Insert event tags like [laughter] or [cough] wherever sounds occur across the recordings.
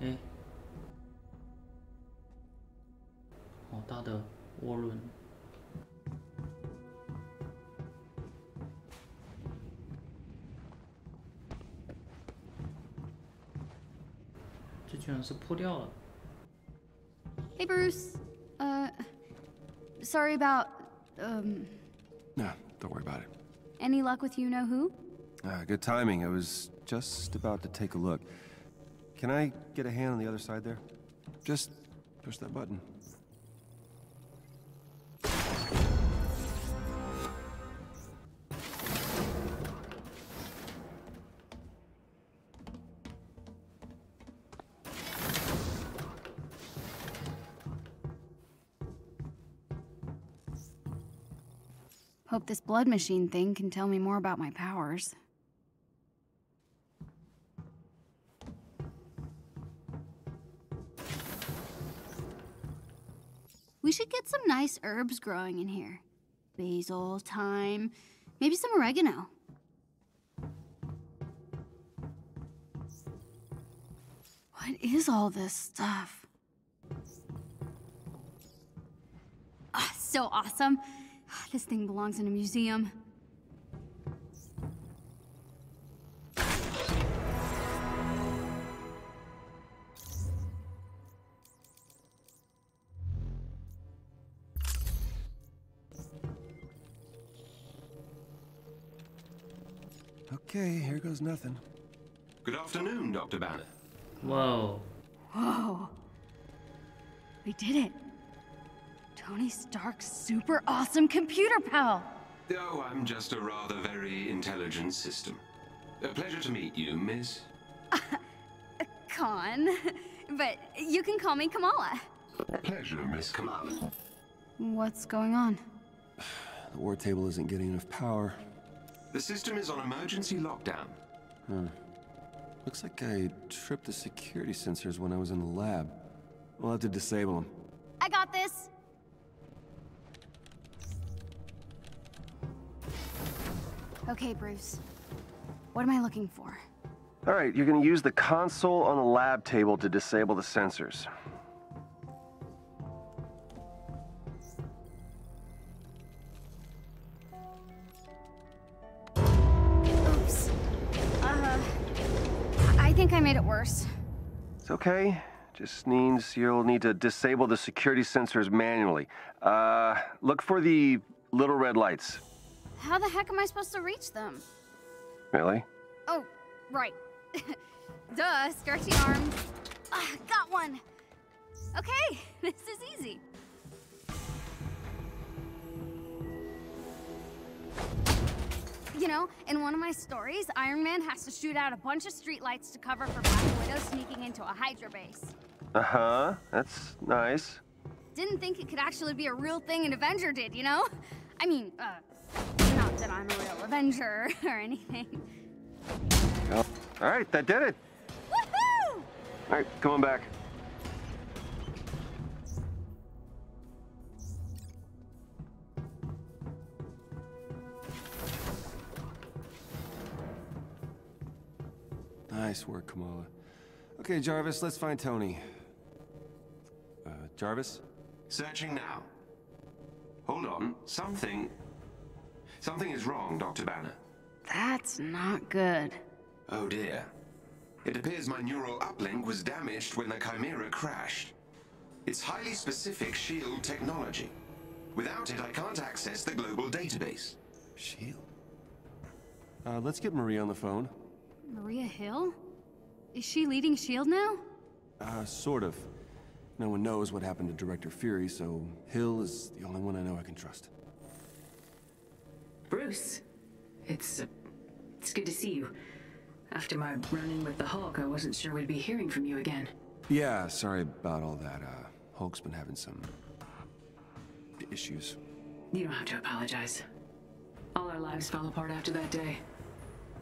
哎，好大的涡轮！这居然是破掉了。 Hey, Bruce. Uh, sorry about, um, Nah, don't worry about it. any luck with you know who? Ah, good timing. I was just about to take a look. Can I get a hand on the other side there? Just push that button. Hope this blood machine thing can tell me more about my powers. Some nice herbs growing in here. Basil, thyme, maybe some oregano. What is all this stuff? Ah, so awesome. This thing belongs in a museum. Okay, here goes nothing. Good afternoon, Dr. Banner. 哇哦，Whoa. We did it. Tony Stark's super awesome computer pal. Oh, I'm just a rather very intelligent system. A pleasure to meet you, Miss. [laughs] Khan. But you can call me Kamala. Pleasure, Miss Kamala. What's going on? [sighs] The war table isn't getting enough power. The system is on emergency lockdown. Huh. Looks like I tripped the security sensors when I was in the lab. We'll have to disable them. I got this. Okay, Bruce. What am I looking for? All right, you're gonna use the console on the lab table to disable the sensors. Okay. Just means you'll need to disable the security sensors manually. Uh, look for the little red lights. How the heck am I supposed to reach them? Really? Oh, right. [laughs] Duh, stretchy arms. Ah, got one. Okay, [laughs] this is easy. You know, in one of my stories, Iron Man has to shoot out a bunch of streetlights to cover for Black Widow sneaking into a Hydra base. Uh huh. That's nice. Didn't think it could actually be a real thing an Avenger did, you know? I mean, uh, not that I'm a real Avenger [laughs] or anything. All right, that did it. Woohoo! All right, come on back. Nice work, Kamala. Okay, Jarvis, let's find Tony. Uh, Jarvis? Searching now. Hold on. Something. Something is wrong, Dr. Banner. That's not good. Oh dear. It appears my neural uplink was damaged when the Chimera crashed. It's highly specific SHIELD technology. Without it, I can't access the global database. Shield. Uh, let's get Maria on the phone. Maria Hill? Is she leading S.H.I.E.L.D. now? Uh, sort of. No one knows what happened to Director Fury, so Hill is the only one I know I can trust. Bruce, it's uh, it's good to see you. After my run-in with the Hulk, I wasn't sure we'd be hearing from you again. Yeah, sorry about all that. Uh, Hulk's been having some issues. You don't have to apologize. All our lives fell apart after that day.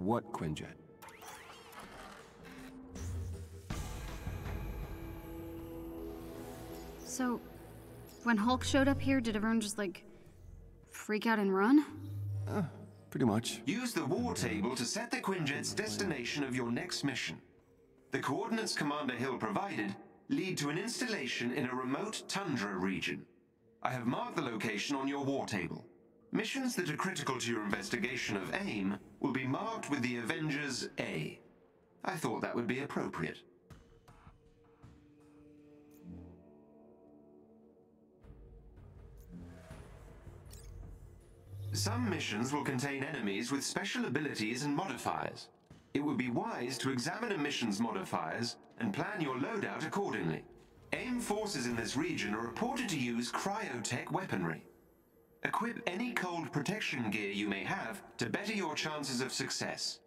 what Quinjet? So, when Hulk showed up here, did everyone just like freak out and run? Uh, pretty much. Use the war table to set the Quinjet's destination of your next mission. The coordinates Commander Hill provided lead to an installation in a remote tundra region. I have marked the location on your war table. Missions that are critical to your investigation of AIM will be marked with the Avengers A. I thought that would be appropriate. Some missions will contain enemies with special abilities and modifiers. It would be wise to examine a mission's modifiers and plan your loadout accordingly. AIM forces in this region are reported to use cryotech weaponry. Equip any cold protection gear you may have to better your chances of success.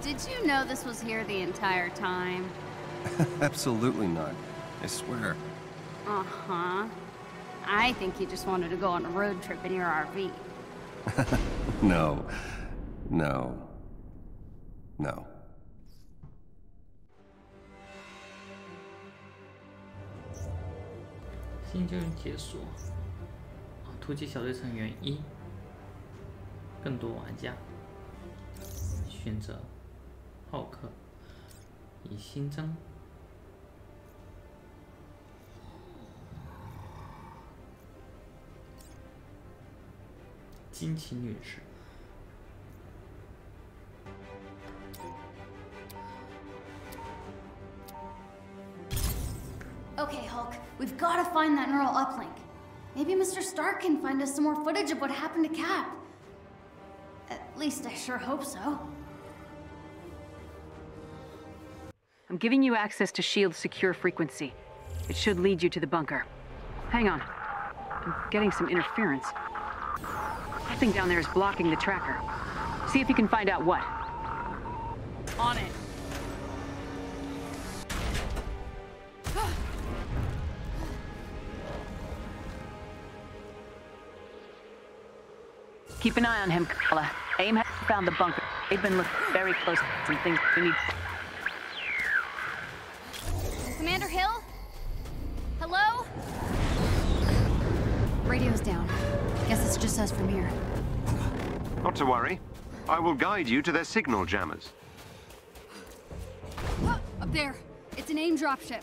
Did you know this was here the entire time? [laughs] Absolutely not. I swear. Uh huh. I think you just wanted to go on a road trip in your RV. No. No. No. 新任解锁。啊突击小队成员一。更多玩家选择浩克，已新增。惊奇女士。 Okay, Hulk, we've got to find that neural uplink. Maybe Mr. Stark can find us some more footage of what happened to Cap. At least I sure hope so. I'm giving you access to SHIELD's secure frequency. It should lead you to the bunker. Hang on. I'm getting some interference. Something down there is blocking the tracker. See if you can find out what. On it. Keep an eye on him, Kala. AIM has found the bunker. They've been looking very close some things we need. From here. Not to worry. I will guide you to their signal jammers. Up there. It's an AIM dropship.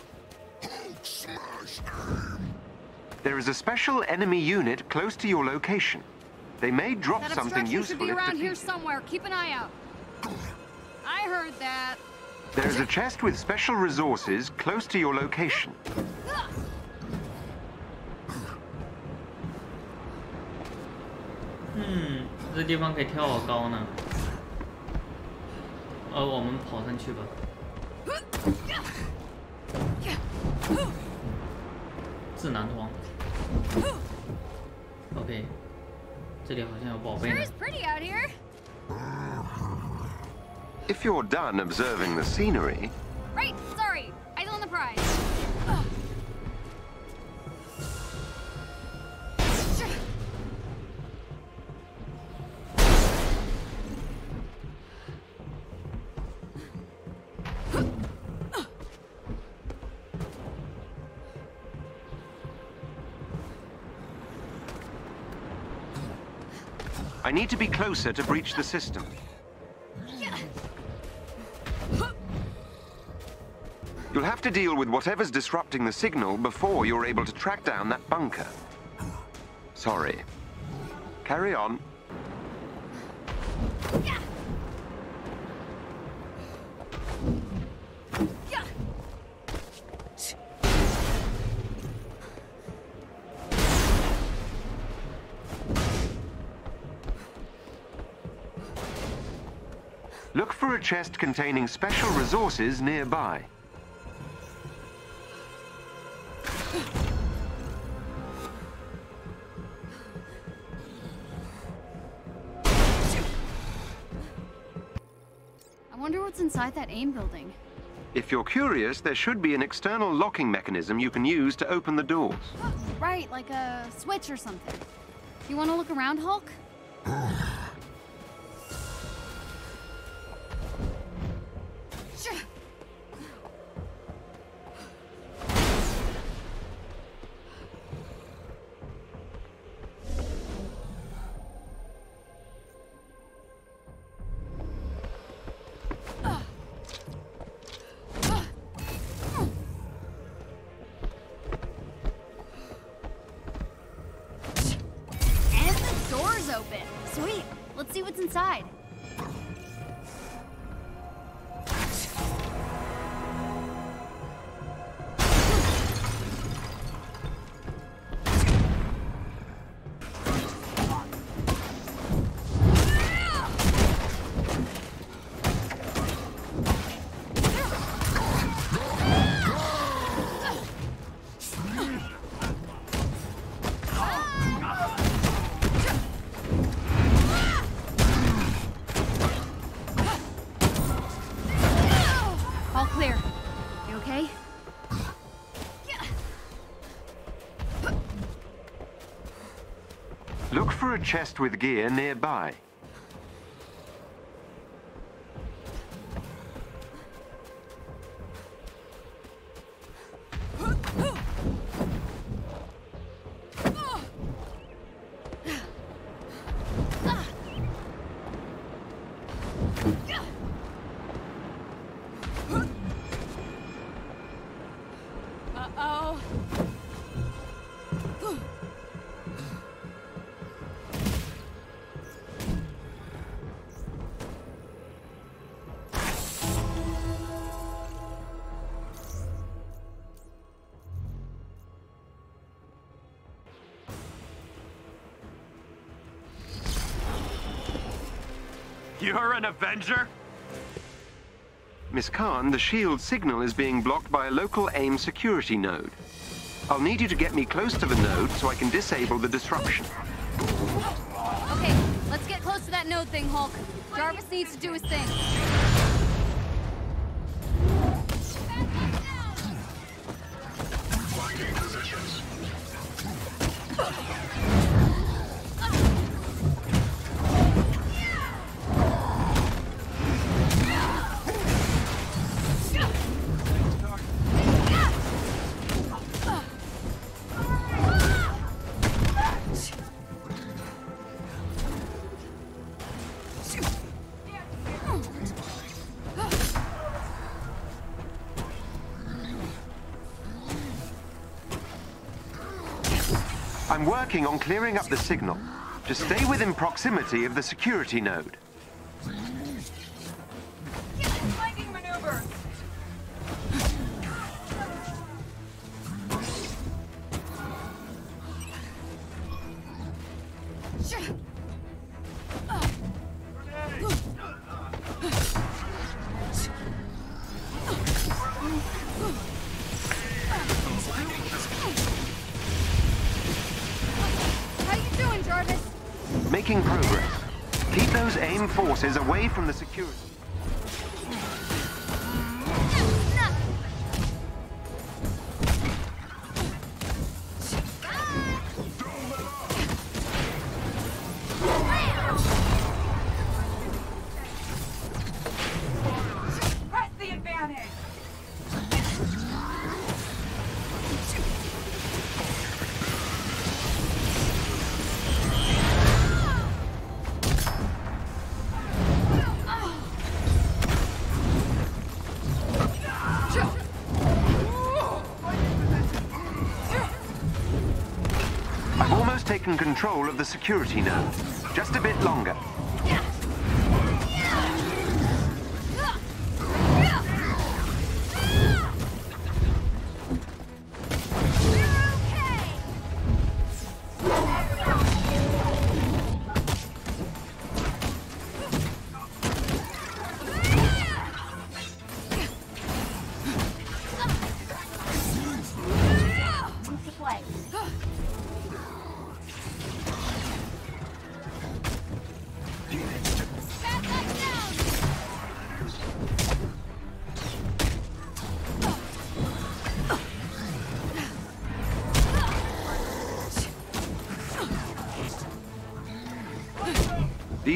There is a special enemy unit close to your location. They may drop That something useful should be around here somewhere. Keep an eye out. I heard that. There is a chest with special resources close to your location. 这地方可以跳好高呢。呃，我们跑上去吧。智囊团。OK，这里好像有宝贝呢. If you're done observing the scenery, Right, need to be closer to breach the system. You'll have to deal with whatever's disrupting the signal before you're able to track down that bunker. Sorry. Carry on. Look for a chest containing special resources nearby. I wonder what's inside that AIM building. If you're curious, there should be an external locking mechanism you can use to open the doors. [gasps] Right, like a switch or something. You want to look around, Hulk? [sighs] [laughs] chest with gear nearby. An Avenger? Miss Khan, the shield signal is being blocked by a local AIM security node. I'll need you to get me close to the node so I can disable the disruption. Okay, let's get close to that node thing, Hulk. Jarvis needs to do his thing. I'm working on clearing up the signal. Just stay within proximity of the security node. Control of the security now. Just a bit longer.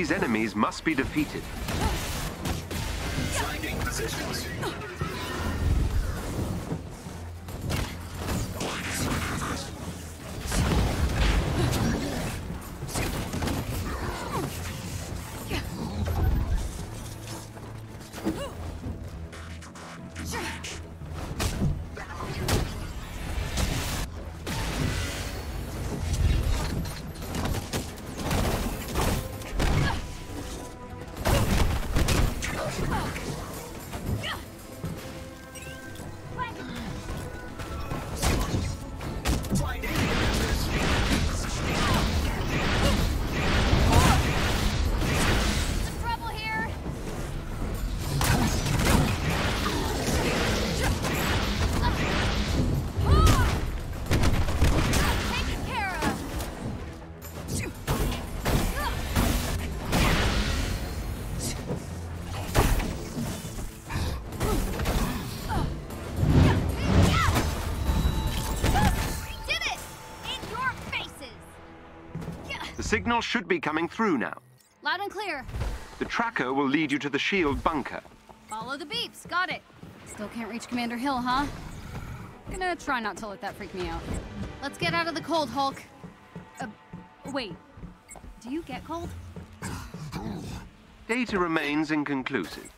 These enemies must be defeated. Signal should be coming through now. Loud and clear. The tracker will lead you to the shield bunker. Follow the beeps. Got it. Still can't reach Commander Hill, huh? Gonna try not to let that freak me out. Let's get out of the cold, Hulk. Uh, wait. Do you get cold? Data remains inconclusive.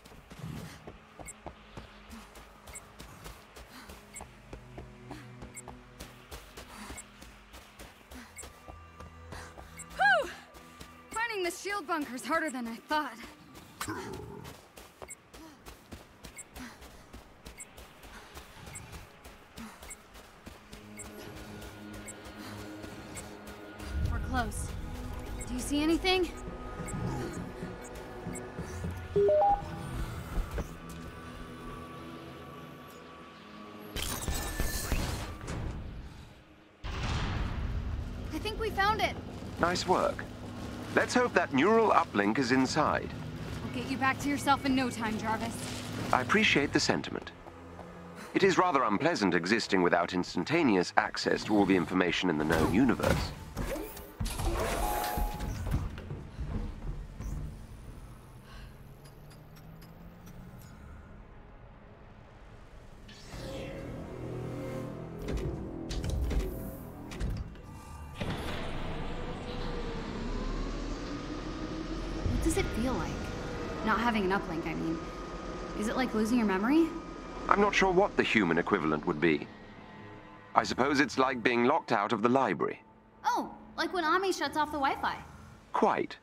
Shield bunker's harder than I thought. We're close. Do you see anything? I think we found it. Nice work. Let's hope that neural uplink is inside. We'll get you back to yourself in no time, Jarvis. I appreciate the sentiment. It is rather unpleasant existing without instantaneous access to all the information in the known universe. Not sure what the human equivalent would be. I suppose it's like being locked out of the library. Oh, like when Ammi shuts off the Wi-Fi. Quite.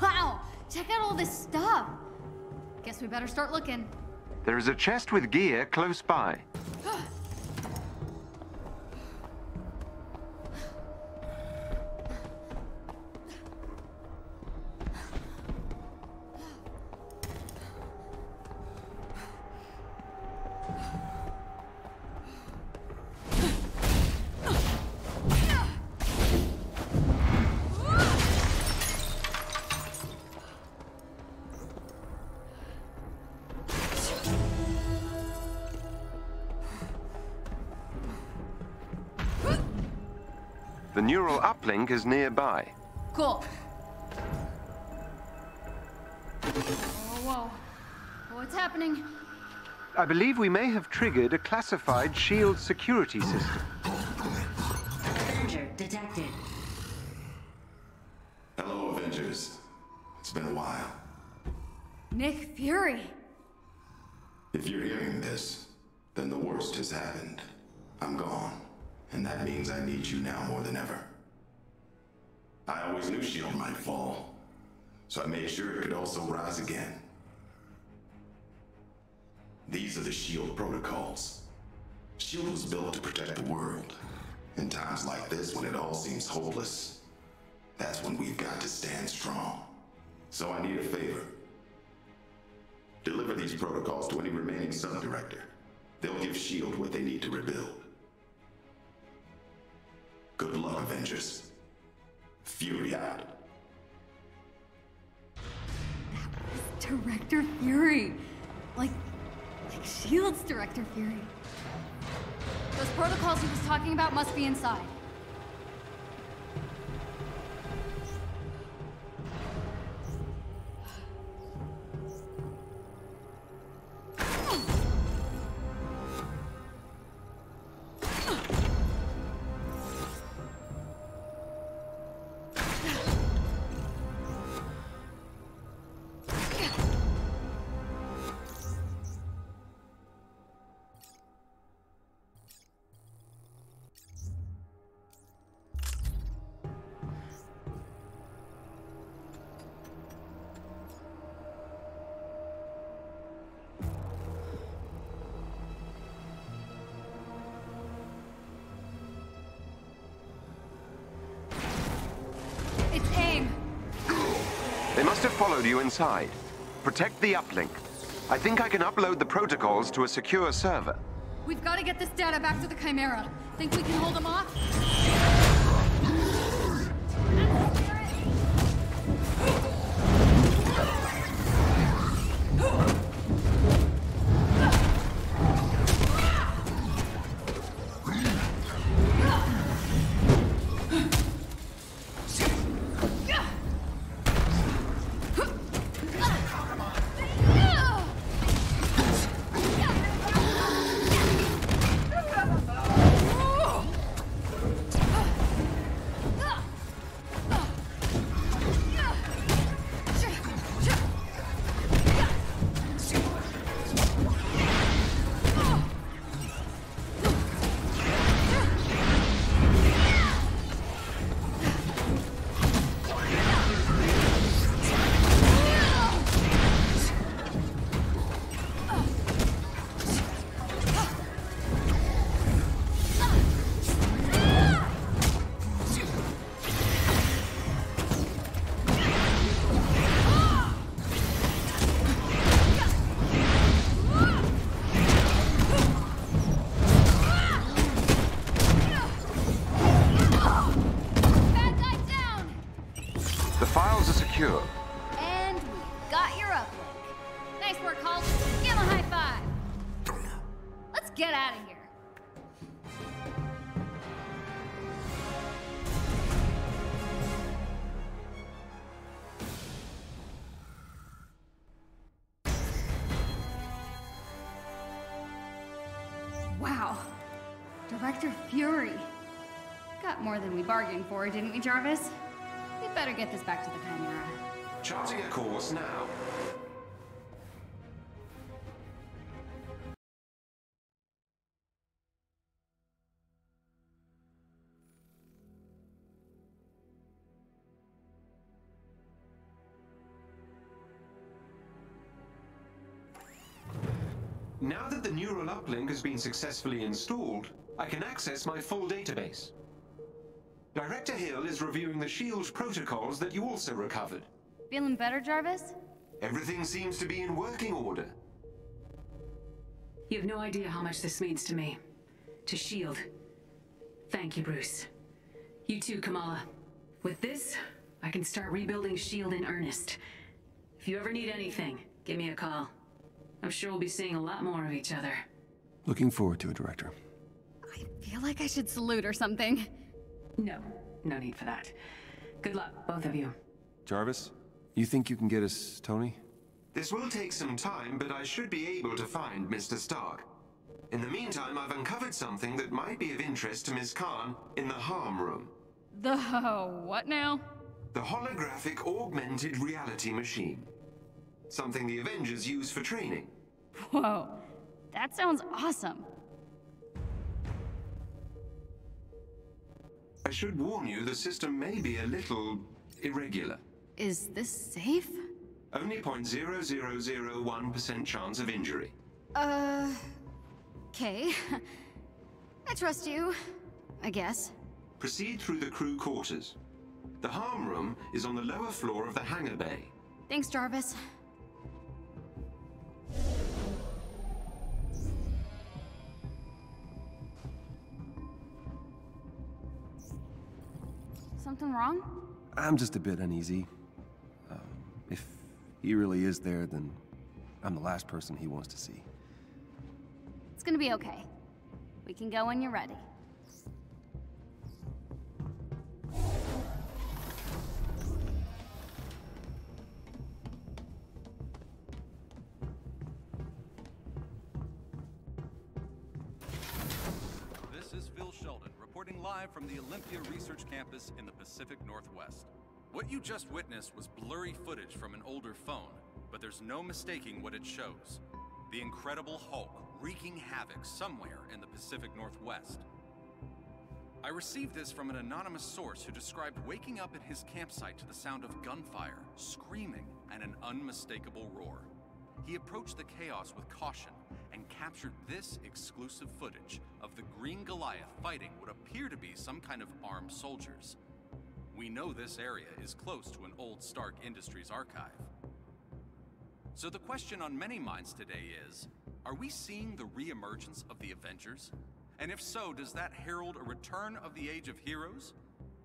Wow, check out all this stuff. Guess we better start looking. There is a chest with gear close by. Uplink is nearby. Cool. Oh, whoa. What's happening? I believe we may have triggered a classified shield security system. Also rise again. These are the S.H.I.E.L.D. protocols. S.H.I.E.L.D. was built to protect the world. In times like this, when it all seems hopeless, that's when we've got to stand strong. So I need a favor. Deliver these protocols to any remaining sub-director. They'll give S.H.I.E.L.D. what they need to rebuild. Good luck, Avengers. Fury out. Director Fury. Like, like Shield's Director Fury. Those protocols he was talking about must be inside. Followed you inside. Protect the uplink. I think I can upload the protocols to a secure server. We've got to get this data back to the Chimera. Think we can hold them off? The files are secure. And we got your uplink. Nice work, Hulk. Give him a high five. Let's get out of here. Wow. Director Fury. Got more than we bargained for, didn't we, Jarvis? Better get this back to the Chimera. Charting a course now. Now that the neural uplink has been successfully installed, I can access my full database. Director Hill is reviewing the SHIELD protocols that you also recovered. Feeling better, Jarvis? Everything seems to be in working order. You have no idea how much this means to me. To S.H.I.E.L.D. Thank you, Bruce. You too, Kamala. With this, I can start rebuilding S.H.I.E.L.D. in earnest. If you ever need anything, give me a call. I'm sure we'll be seeing a lot more of each other. Looking forward to it, Director. I feel like I should salute or something. No, no need for that. Good luck, both of you. Jarvis, you think you can get us Tony? This will take some time, but I should be able to find Mr. Stark. In the meantime, I've uncovered something that might be of interest to Ms. Khan in the HARM room. The [laughs] what now? The holographic augmented reality machine. Something the Avengers use for training. Whoa, that sounds awesome. I should warn you, the system may be a little irregular. Is this safe? Only 0.0001% chance of injury. Uh. Okay. [laughs] I trust you. I guess. Proceed through the crew quarters. The HARM room is on the lower floor of the hangar bay. Thanks, Jarvis. Something wrong? I'm just a bit uneasy. Um, if he really is there, then I'm the last person he wants to see. It's gonna be okay. We can go when you're ready. Reporting live from the Olympia Research Campus in the Pacific Northwest. What you just witnessed was blurry footage from an older phone, but there's no mistaking what it shows. The Incredible Hulk wreaking havoc somewhere in the Pacific Northwest. I received this from an anonymous source who described waking up at his campsite to the sound of gunfire, screaming, and an unmistakable roar. He approached the chaos with caution and captured this exclusive footage of the Green Goliath fighting what appear to be some kind of armed soldiers. We know this area is close to an old Stark Industries archive. So the question on many minds today is, are we seeing the re-emergence of the Avengers? And if so, does that herald a return of the Age of Heroes?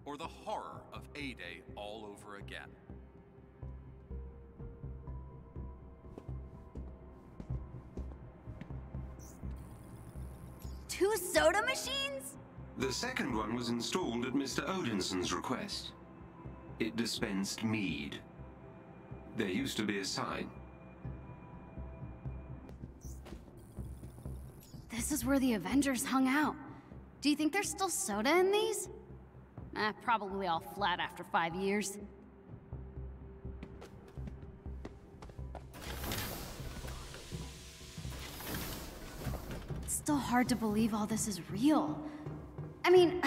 Or the horror of A-Day all over again? Soda machines? The second one was installed at Mr. Odinson's request. It dispensed mead. There used to be a sign. This is where the Avengers hung out. Do you think there's still soda in these? Eh, probably all flat after five years. Still hard to believe all this is real. I mean,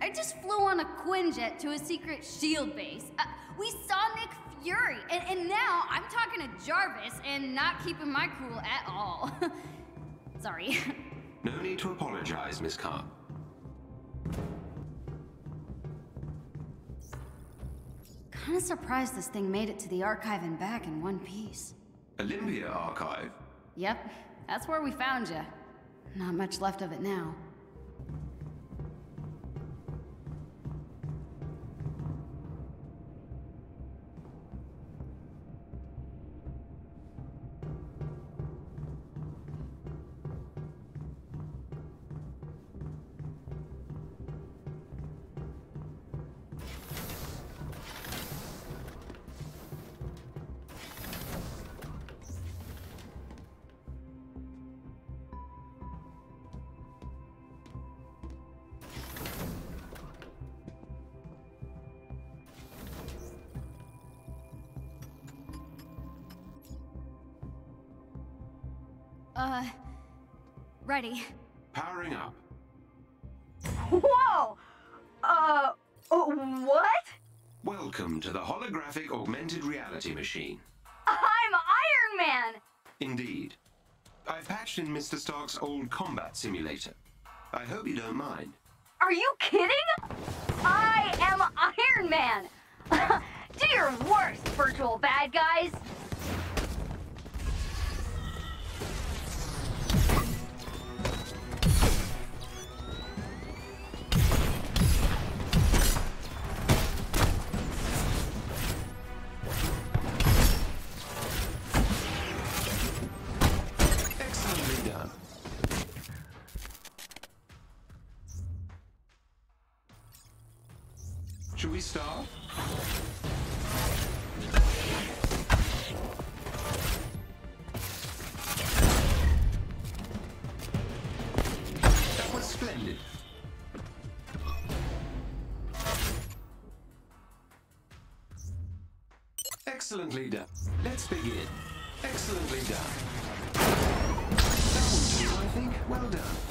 I just flew on a Quinjet to a secret SHIELD base. Uh, we saw Nick Fury, and, and now I'm talking to Jarvis and not keeping my cool at all. [laughs] Sorry. [laughs] No need to apologize, Miss Khan. Kinda surprised this thing made it to the archive and back in one piece. Olympia Archive. Yep, that's where we found you. Not much left of it now. Ready. Powering up. Whoa! Uh, oh, what? Welcome to the holographic augmented reality machine. I'm Iron Man! Indeed. I've patched in Mr. Stark's old combat simulator. I hope you don't mind. Are you kidding? I am Iron Man! [laughs] Do your worst, virtual bad guys! Begin. Excellently done. That will do, I think. Well done.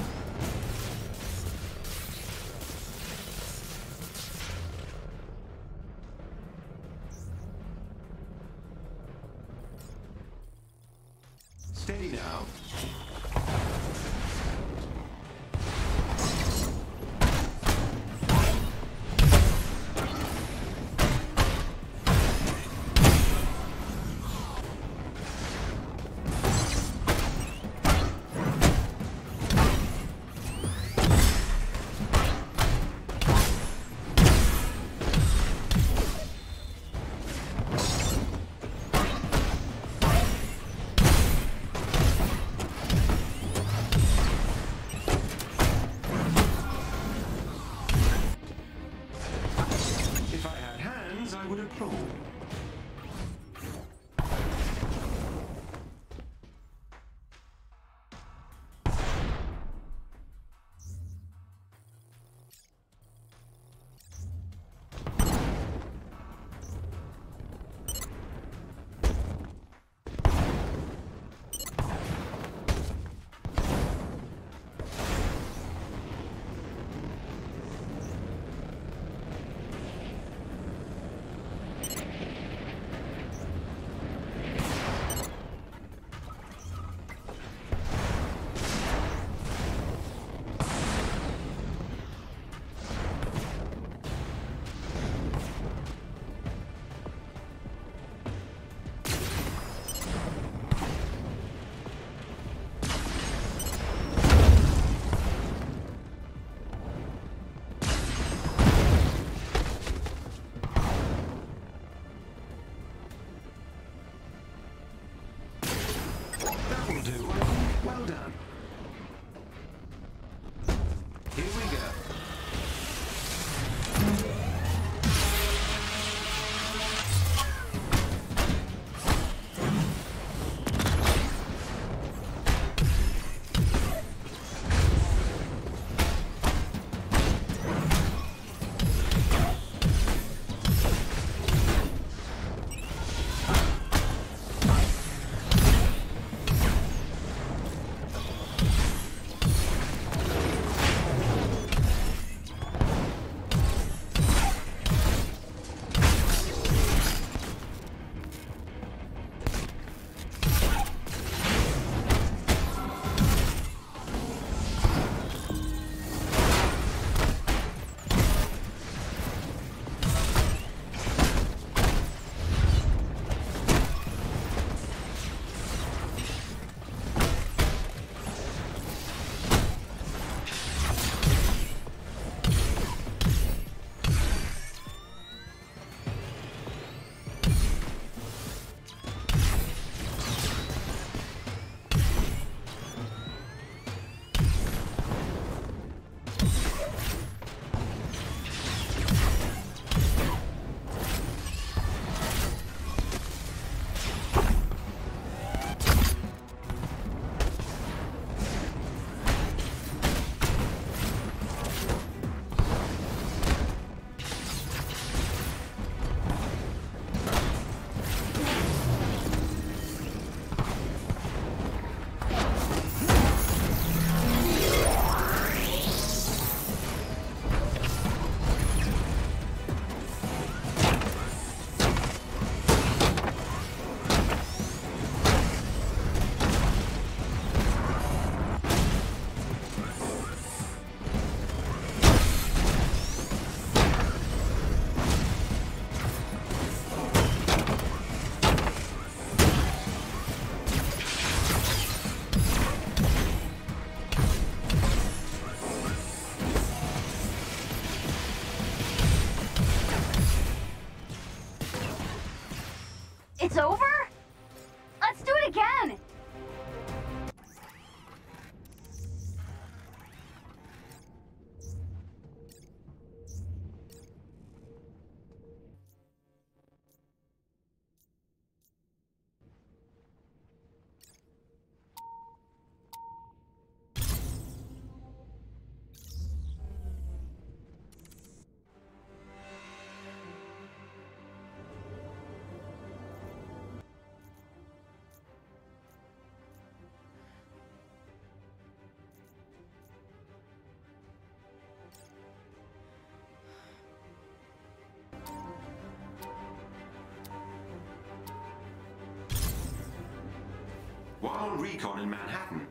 While on recon in Manhattan,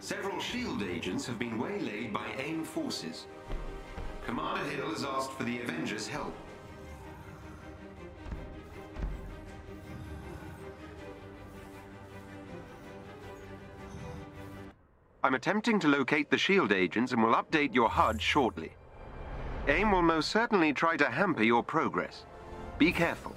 several SHIELD agents have been waylaid by AIM forces. Commander Hill has asked for the Avengers' help. I'm attempting to locate the SHIELD agents and will update your HUD shortly. AIM will most certainly try to hamper your progress. Be careful.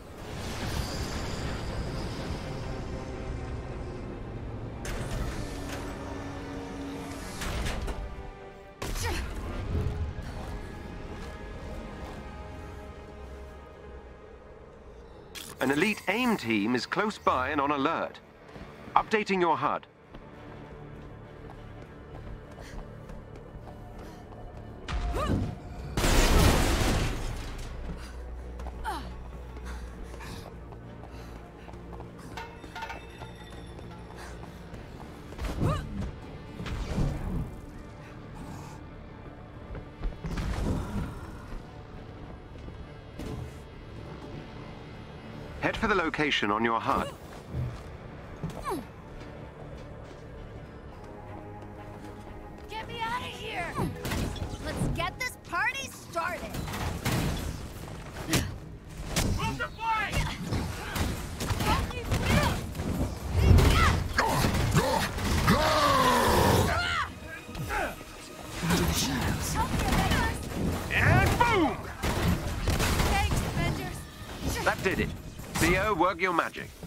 An elite AIM team is close by and on alert. Updating your HUD. Location on your HUD. Your magic.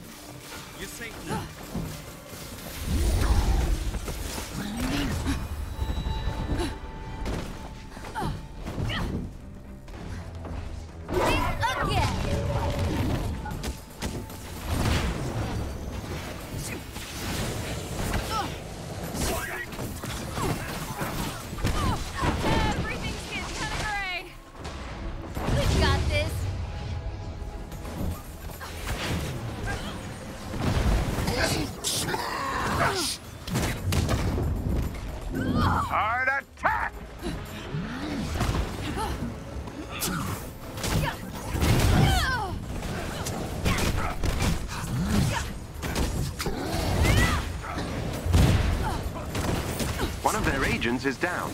Is down.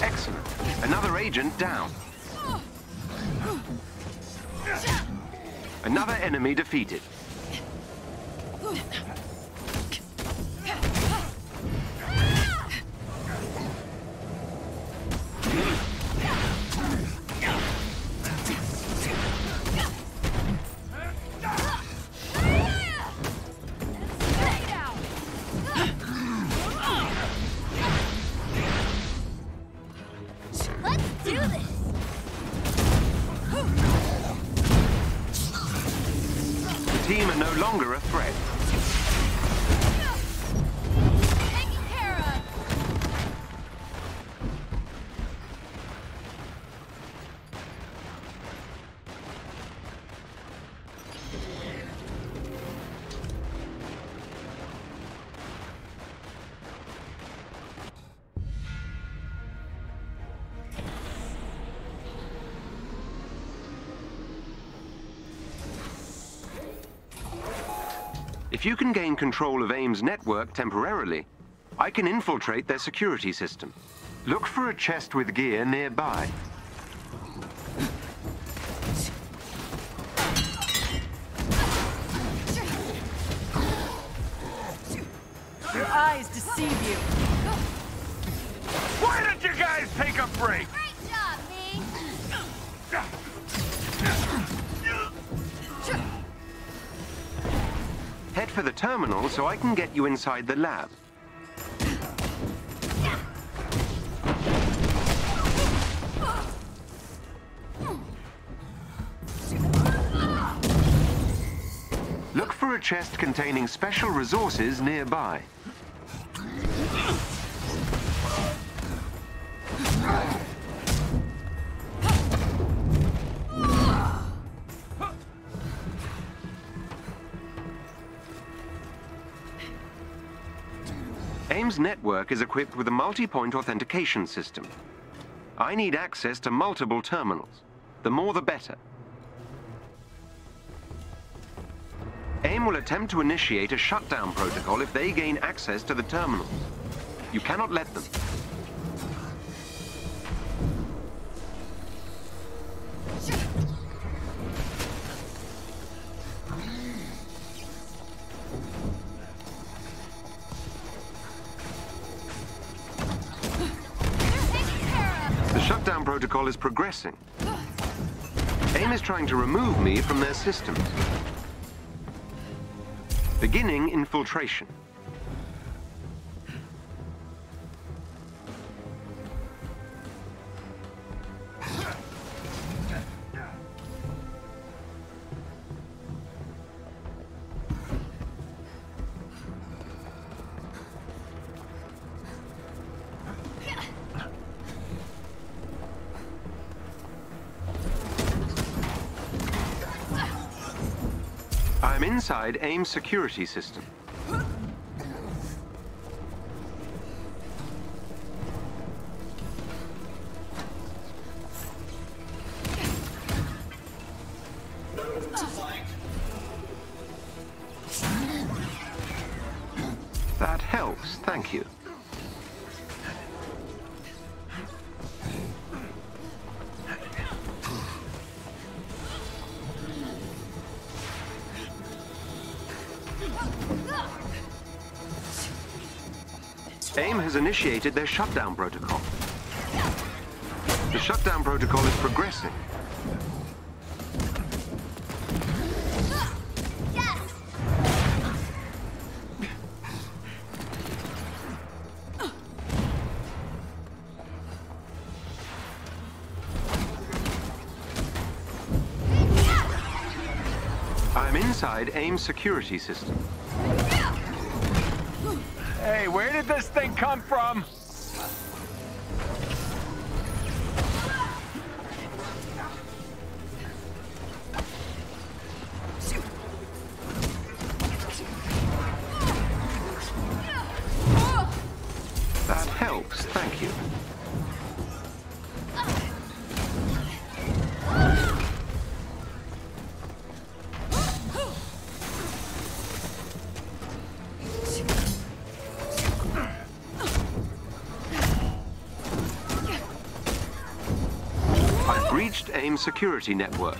Excellent. Another agent down. Another enemy defeated. If you can gain control of AIM's network temporarily, I can infiltrate their security system. Look for a chest with gear nearby. Your eyes deceive you. Terminal so I can get you inside the lab. Look for a chest containing special resources nearby. Network is equipped with a multi-point authentication system. I need access to multiple terminals. The more the better. AIM will attempt to initiate a shutdown protocol if they gain access to the terminals. You cannot let them. Protocol is progressing. AIM is trying to remove me from their systems. Beginning infiltration. Inside AIM security system. AIM has initiated their shutdown protocol. The shutdown protocol is progressing. I'm AIM security system. Hey, where did this thing come from? Security network.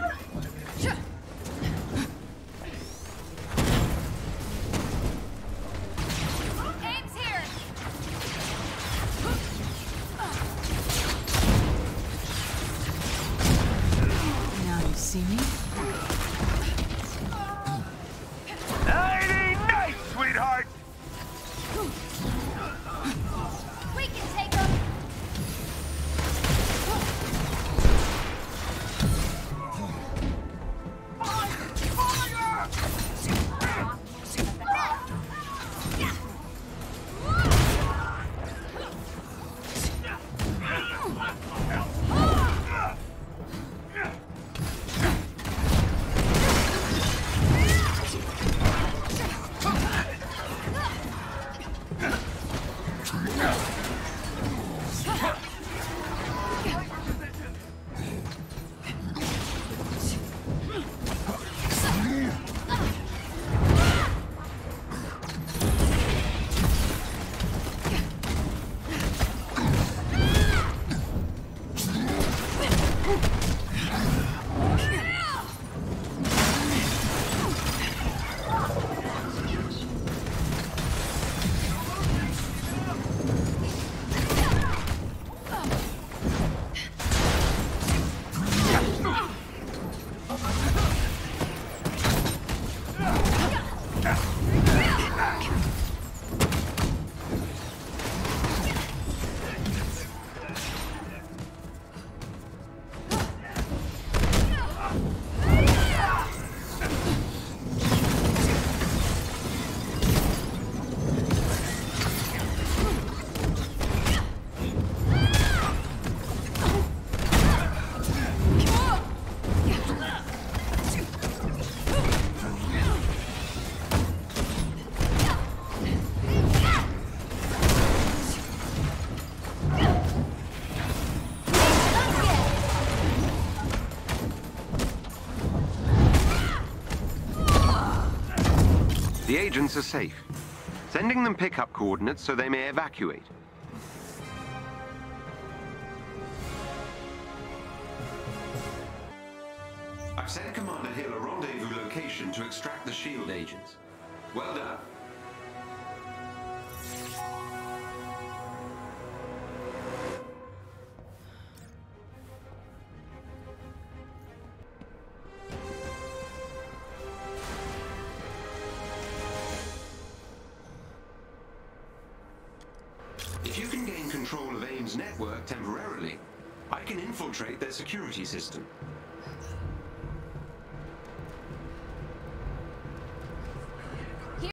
Agents are safe. Sending them pickup coordinates so they may evacuate. I've sent Commander Hill a rendezvous location to extract the SHIELD agents. Well done.